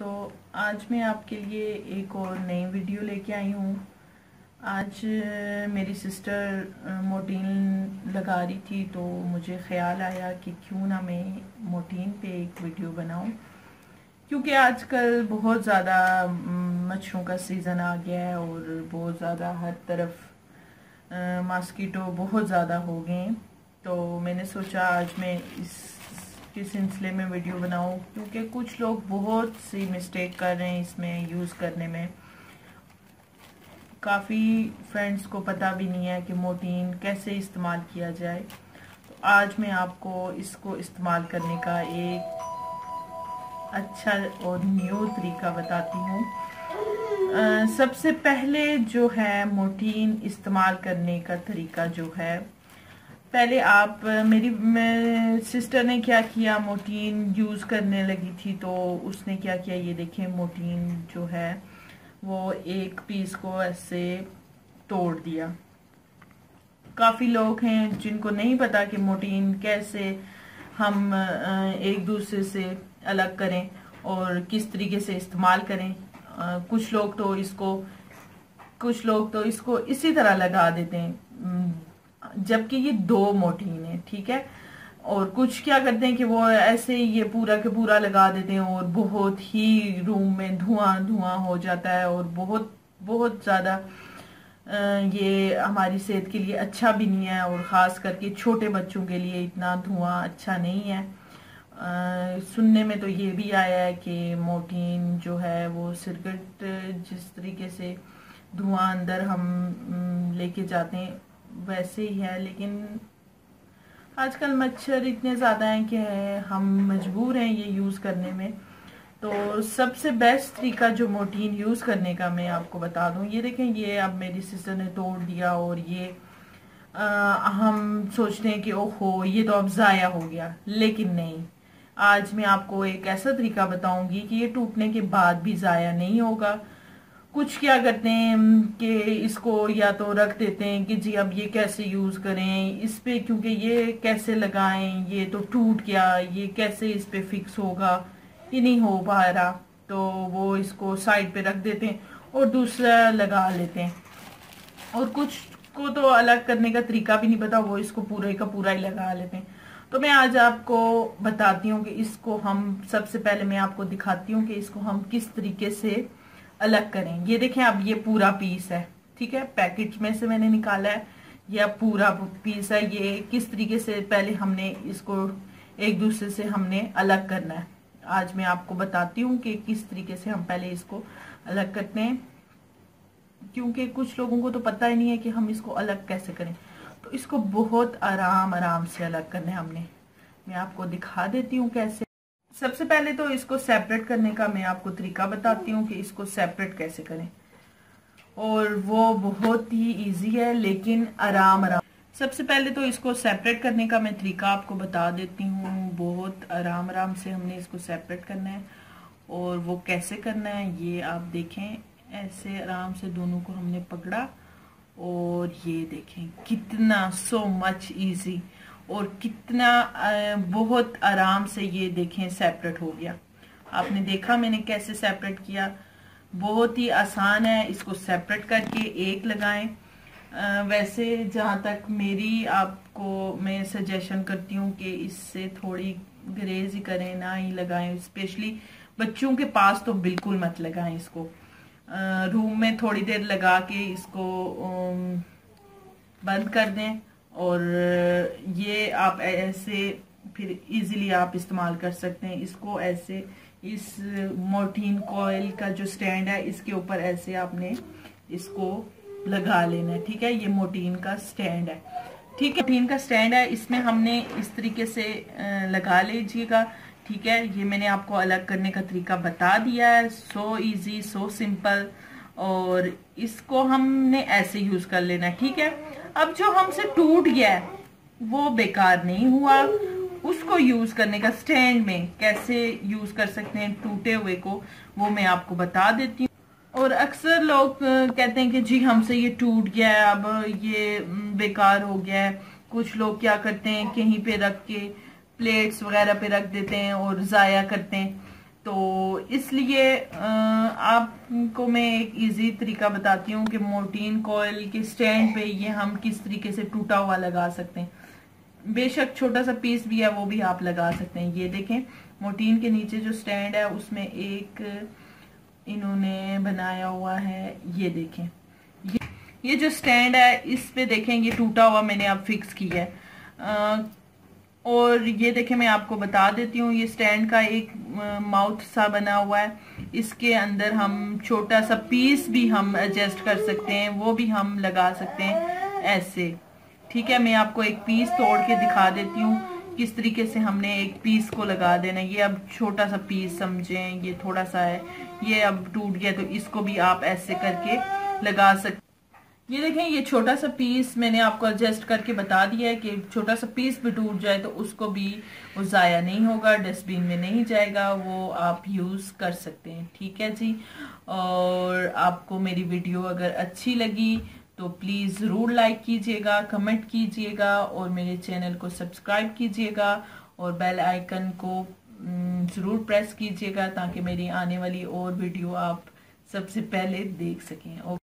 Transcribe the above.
तो आज मैं आपके लिए एक और नई वीडियो लेके आई हूँ। आज मेरी सिस्टर मोटीन लगा रही थी तो मुझे ख्याल आया कि क्यों ना मैं मोटीन पे एक वीडियो बनाऊँ। क्योंकि आजकल बहुत ज़्यादा मच्छरों का सीज़न आ गया है और बहुत ज़्यादा हर तरफ़ मॉस्किटो बहुत ज़्यादा हो गए तो मैंने सोचा आज मैं इस के सिलसिले में वीडियो बनाऊँ, क्योंकि कुछ लोग बहुत सी मिस्टेक कर रहे हैं इसमें यूज़ करने में। काफ़ी फ्रेंड्स को पता भी नहीं है कि मोटीन कैसे इस्तेमाल किया जाए। तो आज मैं आपको इसको इस्तेमाल करने का एक अच्छा और न्यू तरीका बताती हूँ। सबसे पहले जो है मोटीन इस्तेमाल करने का तरीका जो है पहले आप, मेरी सिस्टर ने क्या किया? मोटीन यूज़ करने लगी थी तो उसने क्या किया? ये देखें मोटीन जो है, वो एक पीस को ऐसे तोड़ दिया। काफ़ी लोग हैं जिनको नहीं पता कि मोटीन कैसे हम एक दूसरे से अलग करें और किस तरीके से इस्तेमाल करें। कुछ लोग तो इसको, कुछ लोग तो इसको इसी तरह लगा देते हैं। जबकि ये दो मोटीन है ठीक है? और कुछ क्या करते हैं कि वो ऐसे ही ये पूरा के पूरा लगा देते हैं और बहुत ही रूम में धुआँ धुआँ हो जाता है और बहुत बहुत ज़्यादा ये हमारी सेहत के लिए अच्छा भी नहीं है और ख़ास करके छोटे बच्चों के लिए इतना धुआँ अच्छा नहीं है। आ, सुनने में तो ये भी आया है कि मोटीन जो है वो सिरकट जिस तरीके से धुआँ अंदर हम लेके जाते हैं वैसे ही है लेकिन आजकल मच्छर इतने ज़्यादा हैं कि हम मजबूर हैं ये यूज़ करने में। तो सबसे बेस्ट तरीका जो मोटीन यूज़ करने का मैं आपको बता दूँ ये देखें ये अब मेरी सिस्टर ने तोड़ दिया और ये आ, हम सोचते हैं कि ओहो ये तो अब ज़ाया हो गया। लेकिन नहीं आज मैं आपको एक ऐसा तरीका बताऊँगी कि ये टूटने के बाद भी ज़ाया नहीं होगा। कुछ क्या करते हैं कि इसको या तो रख देते हैं कि जी अब ये कैसे यूज़ करें, इस पे क्योंकि ये कैसे लगाएँ, ये तो टूट गया, ये कैसे इस पे फिक्स होगा, ये नहीं हो पा रहा तो वो इसको साइड पे रख देते हैं और दूसरा लगा लेते हैं। और कुछ को तो अलग करने का तरीका भी नहीं पता, वो इसको पूरे का पूरा ही लगा लेते हैं। तो मैं आज आपको बताती हूँ कि इसको हम, सबसे पहले मैं आपको दिखाती हूँ कि इसको हम किस तरीके से अलग करें। ये देखें, अब ये पूरा पीस है, ठीक है? पैकेट में से मैंने निकाला है। यह पूरा पीस है। ये किस तरीके से पहले हमने इसको एक दूसरे से हमने अलग करना है? आज मैं आपको बताती हूँ कि किस तरीके से हम पहले इसको अलग करते हैं। क्योंकि कुछ लोगों को तो पता ही नहीं है कि हम इसको अलग कैसे करें। तो इसको बहुत आराम आराम से अलग करना है हमने। मैं आपको दिखा देती हूँ कैसे सबसे पहले तो इसको सेपरेट करने का मैं आपको तरीका बताती हूँ कि इसको सेपरेट कैसे करें। और वो बहुत ही इजी है, लेकिन आराम आराम। सबसे पहले तो इसको सेपरेट करने का मैं तरीका आपको बता देती हूँ। बहुत आराम आराम से हमने इसको सेपरेट करना है। और वो कैसे करना है, ये आप देखें। ऐसे आराम से दोनों को हमने पकड़ा और ये देखें। कितना सो मच इजी और कितना बहुत आराम से ये देखें सेपरेट हो गया। आपने देखा मैंने कैसे सेपरेट किया? बहुत ही आसान है इसको सेपरेट करके एक लगाएँ। वैसे जहाँ तक मेरी आपको मैं सजेशन करती हूँ कि इससे थोड़ी ग्रेज करें, ना ही लगाएँ। स्पेशली बच्चों के पास तो बिल्कुल मत लगाएँ इसको। रूम में थोड़ी देर लगा के इसको बंद कर दें। और ये आप ऐसे फिर इजीली आप इस्तेमाल कर सकते हैं। इसको ऐसे, इस मोटीन कॉयल का जो स्टैंड है, इसके ऊपर ऐसे आपने इसको लगा लेना है, ठीक है? ये मोटीन का स्टैंड है। ठीक है मोटीन का स्टैंड है, इसमें हमने इस तरीके से लगा लीजिएगा, ठीक है? ये मैंने आपको अलग करने का तरीका बता दिया है। सो इजी सो सिंपल और इसको हमने ऐसे यूज़ कर लेना है, ठीक है? अब जो हमसे टूट गया वो बेकार नहीं हुआ। उसको यूज़ करने का स्टैंड में कैसे यूज़ कर सकते हैं टूटे हुए को, वो मैं आपको बता देती हूँ। और अक्सर लोग कहते हैं कि जी, हमसे ये टूट गया है, अब ये बेकार हो गया है। कुछ लोग क्या करते हैं, कहीं पे रख के प्लेट्स वगैरह पे रख देते हैं और ज़ाया करते हैं। तो इसलिए आपको मैं एक इजी तरीका बताती हूँ कि मोटीन कॉयल के स्टैंड पे ये हम किस तरीके से टूटा हुआ लगा सकते हैं। बेशक छोटा सा पीस भी है वो भी आप लगा सकते हैं। ये देखें मोटीन के नीचे जो स्टैंड है उसमें एक इन्होंने बनाया हुआ है ये देखें। ये, जो स्टैंड है इस पे देखें ये टूटा हुआ मैंने अब फिक्स किया है। और ये देखें, मैं आपको बता देती हूँ, ये स्टैंड का एक माउथ सा बना हुआ है। इसके अंदर हम छोटा सा पीस भी हम एडजस्ट कर सकते हैं, वो भी हम लगा सकते हैं ऐसे। ठीक है, मैं आपको एक पीस तोड़ के दिखा देती हूँ, किस तरीके से हमने एक पीस को लगा देना ये अब छोटा सा पीस समझें, ये थोड़ा सा है, ये अब टूट गया तो इसको भी आप ऐसे करके लगा सकते ये देखें, ये छोटा सा पीस मैंने आपको एडजस्ट करके बता दिया है कि छोटा सा पीस भी टूट जाए तो उसको भी वो ज़ाया नहीं होगा डस्टबिन में नहीं जाएगा, वो आप यूज़ कर सकते हैं। ठीक है जी? और आपको मेरी वीडियो अगर अच्छी लगी तो प्लीज़ ज़रूर लाइक कीजिएगा कमेंट कीजिएगा और मेरे चैनल को सब्सक्राइब कीजिएगा और बेल आइकन को ज़रूर प्रेस कीजिएगा ताकि मेरी आने वाली और वीडियो आप सबसे पहले देख सकें।